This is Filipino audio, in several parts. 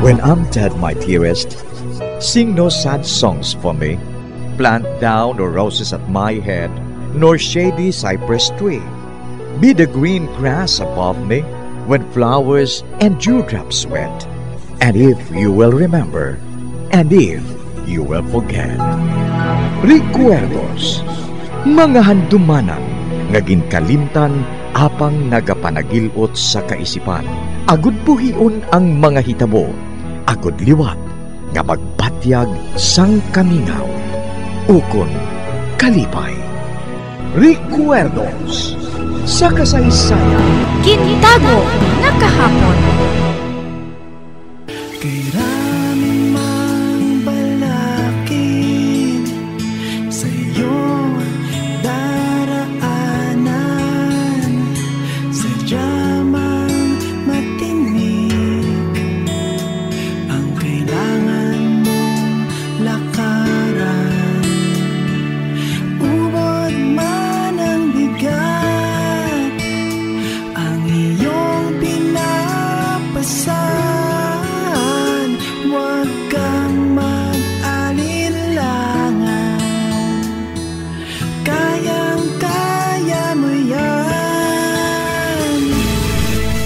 When I'm dead, my dearest, sing no sad songs for me. Plant down no roses at my head, nor shady cypress tree. Be the green grass above me when flowers and dewdrops wet. And if you will remember, and if you will forget. Recuerdos, mga handumanan, ngaging kalimtan apang nagapanagilot sa kaisipan. Agud buhion ang mga hitabo, agud liwat, nga magpatyag sang kamingaw. Ukon, kalipay. Recuerdos, sa kasaysayan. Gintago nga kahapon.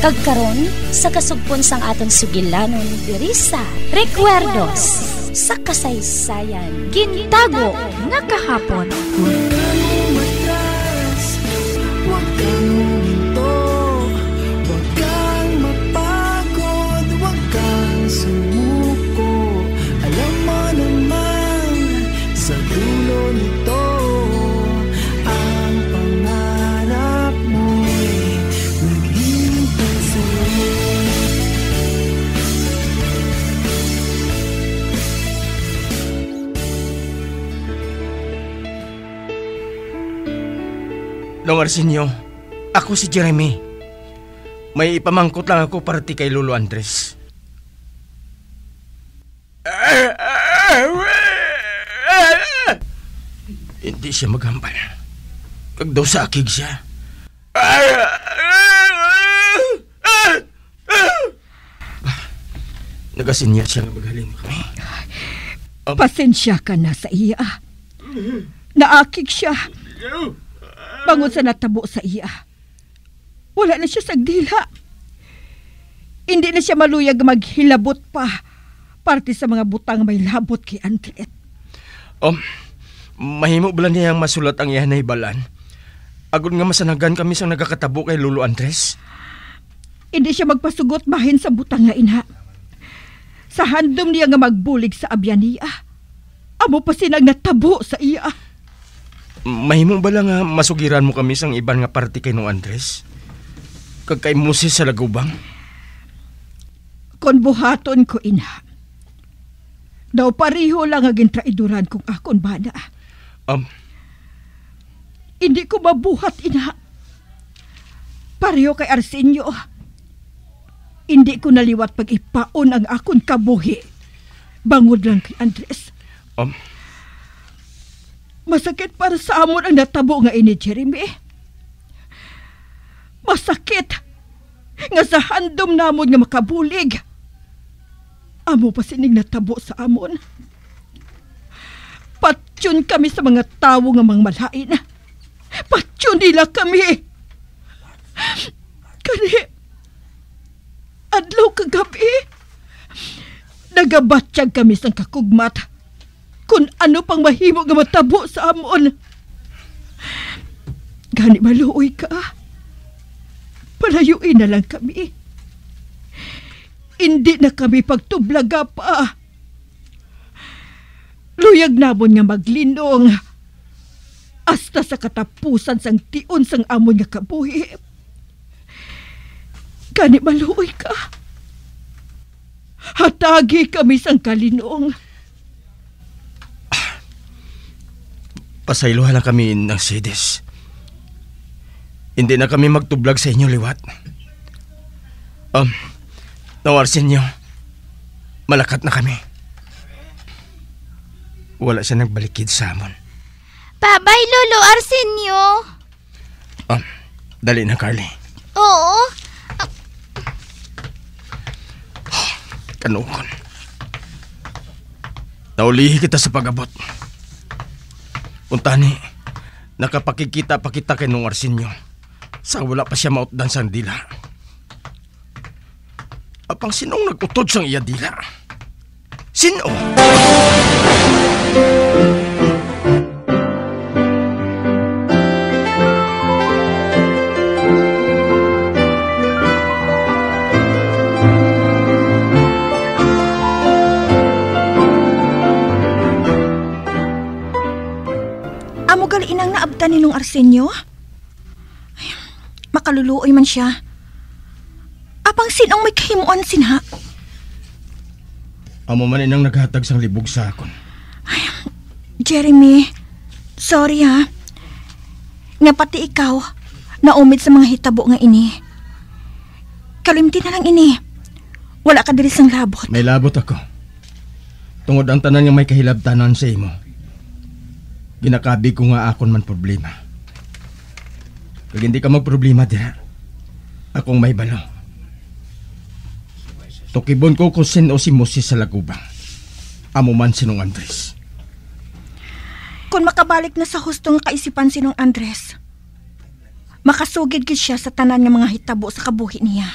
Kagkaron sa kasugpon sang aton sugilanon diri sa Recuerdos sa kasaysayan. Gintago nga kahapon. Sumuko Alam mo naman Sa dulo nito Arsenio, ako si Jeremy. May ipamangkot lang ako para ti kay Lolo Andres. Hindi siya maghambal. Kag daw sa akig siya. Nagasinya siya nga magaling kami. Pasensya ka na sa iya. Naakig siya. Bangon sa natabo sa iya. Wala na siya sa dila. Hindi na siya maluyag maghilabot pa. Parte sa mga butang may labot kay Andret. Um, mahimo bala niyang masulat ang iyan na ibalan. Agod nga masanagan kami sa nagakatabo kay Lolo Andres. Hindi siya magpasugot bahin sa butang nga ina. Sa handom niya nga magbulig sa abyan niya. Amo pa sinag natabo sa iya. Mahimo bala nga masugiran mo kami sang iban nga parte kay no Andres? Kag kay Moses sa lagubang? Kon buhaton ko ina. Daw pariho lang aging traiduran kung akon bana. Um, Hindi ko mabuhat ina. Pareho kay Arsenio. Hindi ko naliwat pag ipaon ang akon kabuhi. Bangod lang kay Andres. um, Masakit para sa amon ang natabo nga ini Jeremy. Masakit nga sa handom namon nga makabulig. Amo pa sining natabo sa amon. Patyon kami sa mga tawo nga mga malain. Patyon nila kami. Kani, adlaw kagabi, nagabatyag kami sa kakugmat kung ano pang mahimo nga matabo sa amon. Gani maluoy ka. Palayuin na lang kami. Hindi na kami pagtublaga pa. Luyag namon nga maglinong. Hasta sa katapusan sang tion sang amon nga kabuhi. Gani maluoy ka. Hatagi kami sang kalinong. Pasaylohan lang kami ng sedes. Hindi na kami magtublag sa inyo, liwat. Um, nawarsin niyo. Malakat na kami. Wala siya nagbalikid sa amon. Babay, Lolo Arsenio. Um, dali na, Carly. Oo. kanukon. Naulihi kita sa pag-abot. Puntani, nakapakikita pa kita kay nung Arsenio. Sa wala pa siya mautdan sang dila. Apang sinong nagutod sang iya dila? Sino? Amo naabtan ni nung Arsenio? Ay, makaluluoy man siya. Apang sinong may kahimuan sinha? Amo man inang naghatag sang libog sa akon. Jeremy, sorry ha. Nga pati ikaw, naumid sa mga hitabo nga ini. Kalimti na lang ini. Wala ka diri sang labot. May labot ako. Tungod ang tanan nga may kahilabtanan sa imo. Ginakabi ko nga akon man problema. Kag hindi ka magproblema dira. Akong may balo. Tukibon ko kung sino si Moses sa lagubang. Amo man sinong Andres. Kung makabalik na sa husto nga kaisipan si nung Andres, makasugid gid siya sa tanan nga mga hitabo sa kabuhi niya.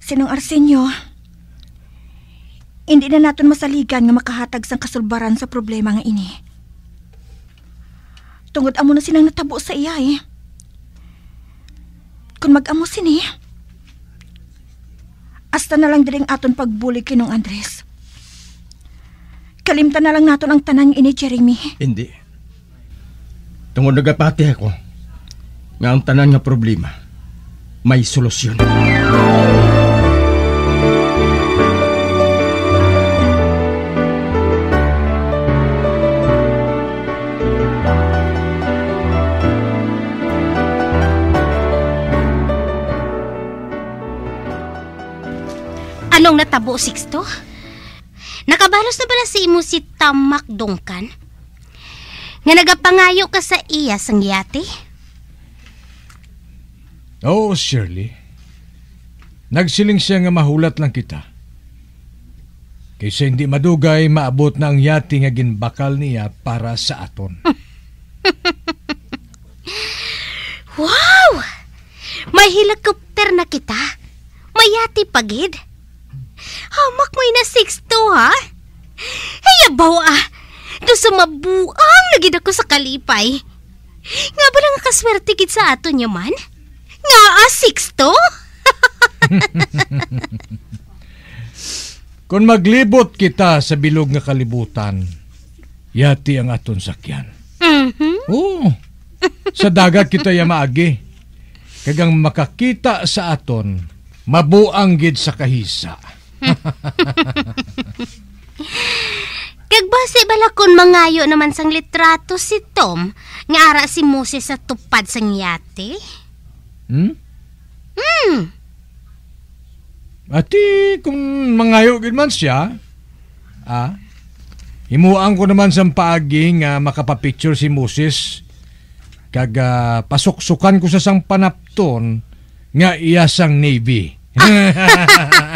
Sinong Arsenio, hindi na naton masaligan nga makahatag sang kasulbaran sa problema nga ini. Tungod amo na sinang natabo sa iya eh. Kung mag-amo sini, hasta na lang diring aton pagbuli kinong Andres. Kalimtan na lang naton ang tanan ini, Jeremy. Hindi. Tungod nagapati ako nga ang tanan nga problema may solusyon. Natabo, Sixto? Nakabalos na bala si imo si Tamak Dongkan? Nga nagapangayo ka sa iya sang yate? Oo, Shirley. Nagsiling siya nga mahulat lang kita. Kaysa hindi madugay, maabot na ang yati nga ginbakal niya para sa aton. Wow! May helicopter na kita. May yati pagid. Hamak may na Sixto, ha? Hayabaw ah! Doon sa mabuang nagid ako sa kalipay. Nga ba lang kaswerte kid sa ato niya man? Nga ah, Sixto? Kung maglibot kita sa bilog nga kalibutan, yati ang aton sakyan. Mhm. Oo. Sa dagat kita ya maagi. Kagang makakita sa aton, mabuang gid sa kahisa. Kag base bala kon mangayo naman sang litrato si Tom nga ara si Moses sa tupad sang yate. Hmm? Hmm. Ati, kung mangayo gid man siya, ah, himuang ko naman sa paagi nga makapapicture si Moses kag ah, pasuksukan ko sa sang panapton nga iya sang Navy.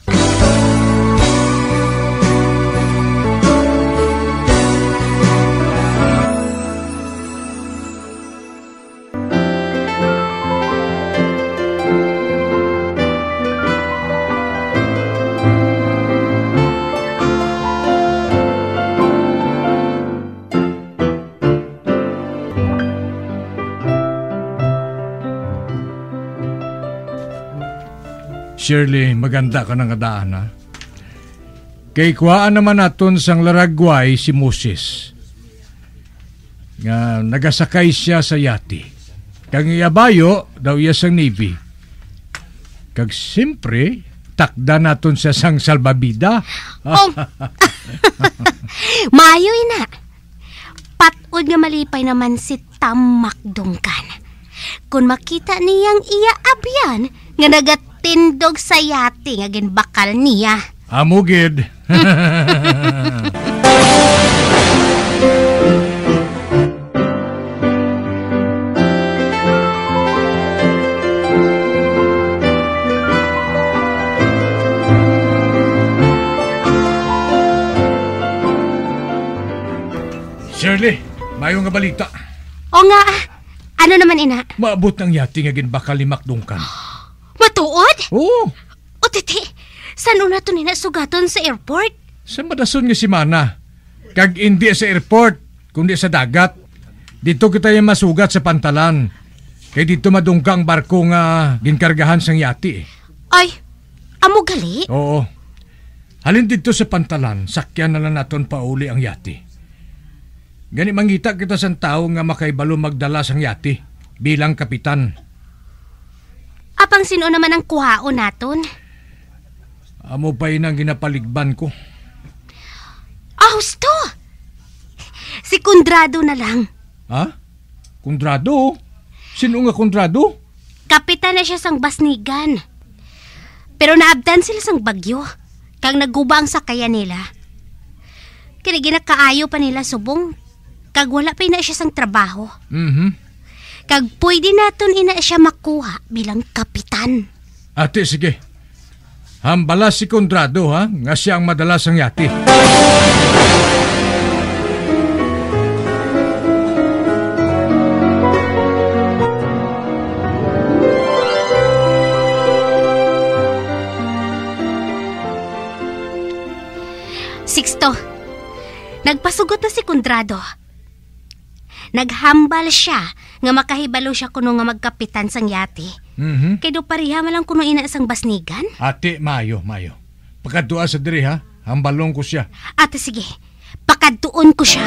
Shirley, maganda ka ng adaan ha. Kay kuhaan naman naton sang laragway si Moses. Nga nagasakay siya sa yati. Kag iabayo daw iya sang Navy. Kag simpre, takda naton siya sang salbabida. Oh. Mayo ina. Patod nga malipay naman si Tamak Dungkan. Kung makita niyang iya abyan nga tindog sa yati nga ginbakal niya. Amugid. Shirley, mayo nga balita. O nga, ano naman ina? Maabot ng yati nga ginbakal ni Macdong. Oo. O titi, saan una to nina sugaton sa airport? Sa madason nga si Mana. Kag hindi sa airport, kundi sa dagat. Dito kita yung masugat sa pantalan. Kay dito madungka ang barko nga ginkargahan sang yati. eh. Ay, amo gali? Oo. Halin dito sa pantalan, sakyan na lang naton pauli ang yati. Gani mangita kita sa tao nga makaibalo magdala sang yati bilang kapitan. Apang sino naman ang kuhao naton? Amo pa yun ang ginapaligban ko. Ah, husto! Si Kondrado na lang. Ha? Kondrado? Sino nga Kondrado? Kapitan na siya sang basnigan. Pero naabdan sila sang bagyo. Kang naguba ang sakayan nila. Kaya ginakaayo pa nila subong. Kag wala pa ina siya sang trabaho. Mhm. Kag pwede naton ina siya makuha bilang kapitan. Ate, sige. Hambala si Kondrado ha, nga siya ang madalas ang yati. Sixto, nagpasugot na si Kondrado. Naghambal siya nga makahibalo siya kuno nga magkapitan sang yati. Mhm. Kay do pariha malang kuno ina sang basnigan. Ate, mayo, mayo. Pagkadua sa diri ha, hambalong ko siya. Ate sige, pakadtuon ko siya.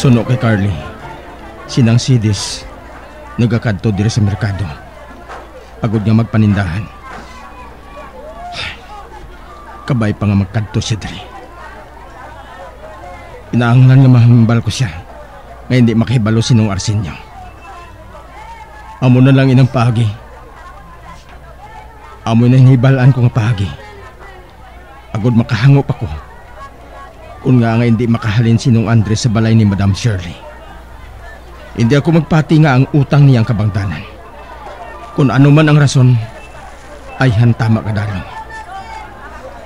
Suno kay Carly. Sinang sidis. Nagakadto diri sa merkado. Pagod nga magpanindahan. Kabay pa nga magkadto siya diri. Inaanglan nga mahambal ko siya. Nga hindi makahibalo sinong Arsenio. Amo na lang inang pagi. Amo na hinibalaan ko nga pagi. Agod makahangop ako. Kung nga nga hindi makahalin sinong Andres sa balay ni Madam Shirley. Hindi ako magpati nga ang utang niyang kabangdanan. Kung ano man ang rason, ay hantama ka darong.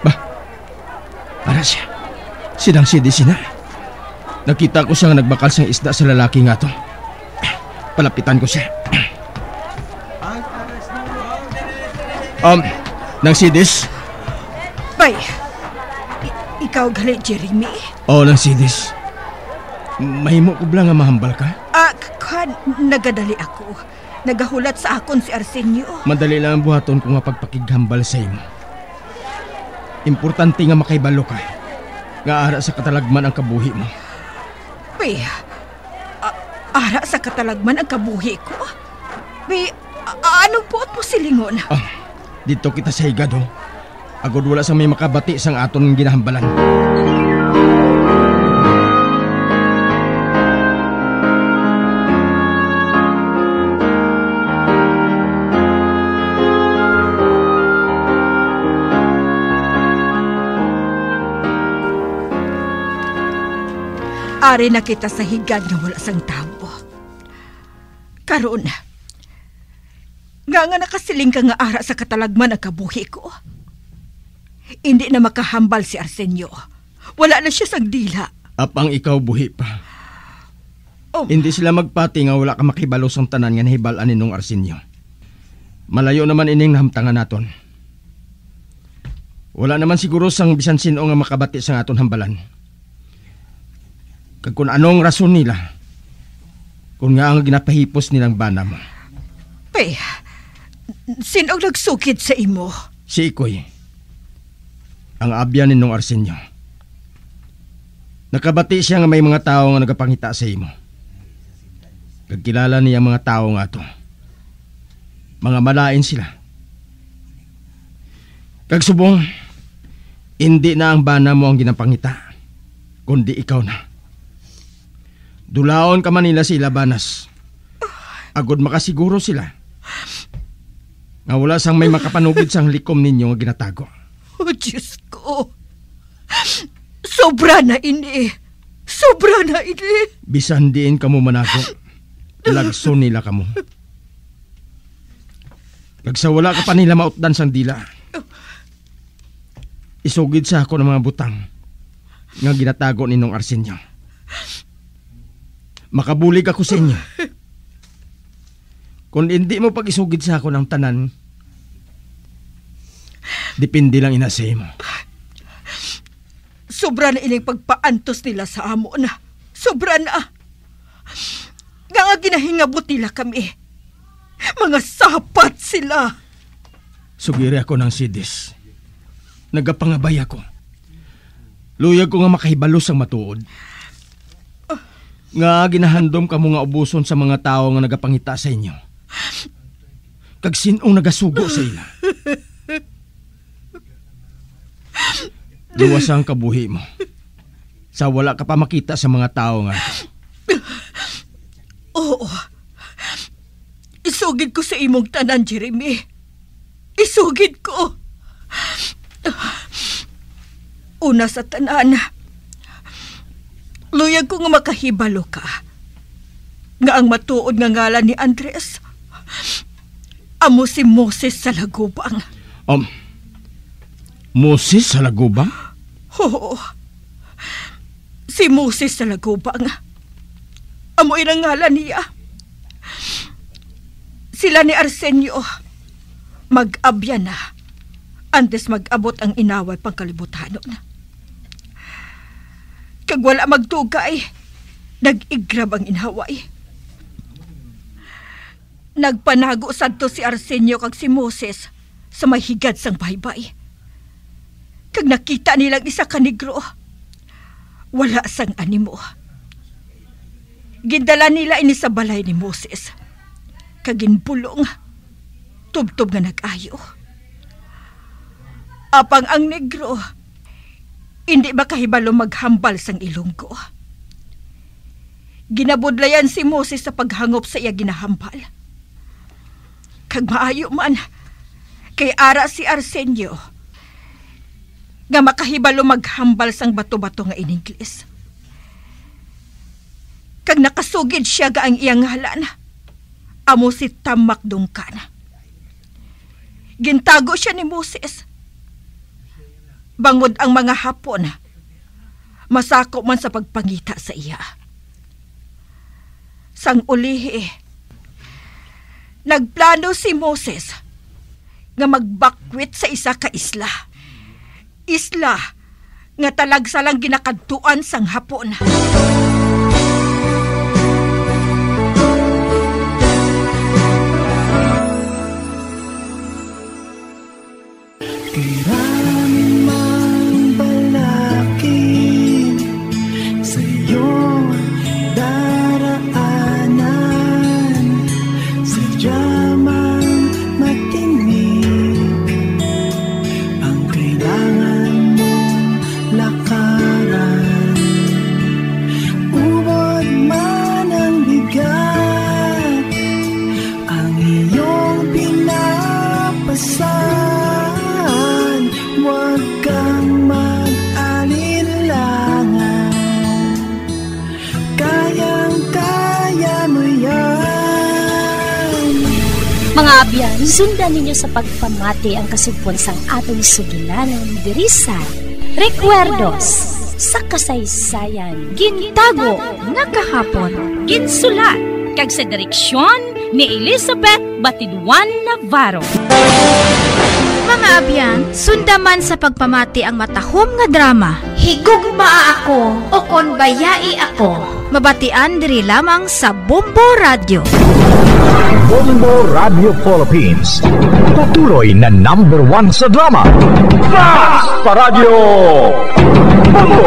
Bah, para siya. Sinang sidi sina. Nakita ko siya nga nagbakal siyang isda sa lalaki nga to. Palapitan ko siya. Um, nang sidis? Bay, ikaw gali, Jeremy? Oo, nang sidis. Mahimo ko blang nga mahambal ka? Ah, kan, nagadali ako. Nagahulat sa akon si Arsenio. Madali lang ang buhaton ko nga pagpakighambal sa imo. Importante nga makaibalo ka. Nga ara sa katalagman ang kabuhi mo. A- ara sa katalagman ang kabuhi ko. Bay, a- anong buot mo silingon? Ah, dito kita sa higado. Agod wala sa may makabati sang aton ginahambalan. Ari na kita sa higad nga wala sang tabo. Karon, nga nga nakasiling ka nga ara sa katalagman ang kabuhi ko. Hindi na makahambal si Arsenio. Wala na siya sang dila. Apang ikaw buhi pa. Oh, Hindi sila magpati nga wala ka makibalo sang tanan nga nahibalan ninong Arsenio. Malayo naman ining nahamtangan naton. Wala naman siguro sang bisan sino nga makabati sang aton hambalan. Kag kung anong rason nila, kung nga ang ginapahipos nilang bana mo, Pe, sino nagsukit sa imo? si Ikoy, ang abya ninong Arsenio. Nakabati siya nga may mga tao nga nagapangita sa imo. Kagkilala niya ang mga tao nga to. Mga malain sila. Kagsubong, hindi na ang bana mo ang ginapangita, kundi ikaw na. Dulaon ka man nila sa ilabanas. Agod makasiguro sila. Nga wala sang may makapanugid sang likom ninyo nga ginatago. Oh, Diyos ko. Sobra na ini. Sobra na, ini. Bisan diin kamo manako. Lagso nila kamo. Nagsawala ka pa nila mautdan sang dila. Isugid sa ako ng mga butang nga ginatago ninong Arsenio. Makabulig ako sa inyo. Kung hindi mo pag-isugid sa ako ng tanan, depende lang inasay mo. Sobra na ining pagpaantos nila sa amo na. Sobra na. Nga nga ginahingabot nila kami. Mga sapat sila. Sugiri ako ng sidis. Nagapangabay ako. Luyag ko nga makahibalo sang matuod. Nga ginahandom ka mo nga ubuson sa mga tao nga nagapangita sa inyo. Kag sinong nagasugo sa ila. Luwas ang kabuhi mo. Sa wala ka pa makita sa mga tao nga. Oo. Isugid ko sa imong tanan, Jeremy. Isugid ko. Una sa tanan, luyag ko nga makahibalo ka. Nga ang matuod nga ngalan ni Andres, amo si Moses sa lagubang. Um, Moses sa lagubang? Oo. Si Moses sa lagubang. Amo ang ngalan niya. Sila ni Arsenio. Mag-abya na. Antes mag-abot ang inaway pang kalibutanon. Kag wala magtugay, nag-igrab ang inaway. Nagpanago sadto si Arsenio kag si Moses sa may higad sang baybay. Kag nakita nilang isa ka negro, wala sang animo. Gindala nila ini sa balay ni Moses. Kaginpulong, tubtob nga nag-ayo. Apang ang negro, hindi ba kahibalo maghambal sang ilonggo? Ginabudlayan si Moses sa paghangop sa iya ginahambal. Kag maayo man, kay ara si Arsenio, nga makahibalo maghambal sang bato-bato nga in. Kag nakasugid siya ga ang iyang ngalan, amo si Tamak Dungkan. Gintago siya ni Moses. Bangod ang mga hapon, masako man sa pagpangita sa iya. Sang ulihi, nagplano si Moses nga magbakwit sa isa ka isla. Isla nga talagsalang ginakadtuan sang hapon. Kailangan sundan ninyo sa pagpamati ang kasugpon sang atong sugilanon diri sa Recuerdos sa kasaysayan. Gintago nga kahapon. Ginsulat kag sa direksyon ni Elizabeth Batidwan Navarro. Mga abyan, sundaman sa pagpamati ang matahom nga drama. Higugma ako o kon bayai ako. Mabatian diri lamang sa Bombo Radio. Bombo Radio Philippines. Patuloy na number one sa drama. Mas Paradyo! Bombo!